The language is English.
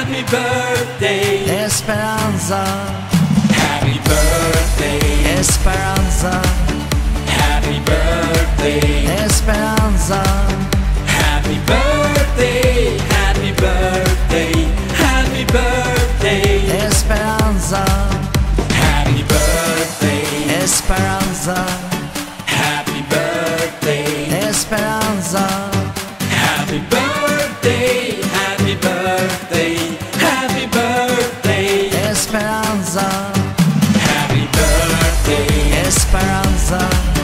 Happy birthday, Esperanza. Happy birthday, Esperanza. Happy birthday, Esperanza. Happy birthday, happy birthday, happy birthday, Esperanza. Happy birthday, Esperanza. Happy birthday, Esperanza. Happy birthday. esperanza.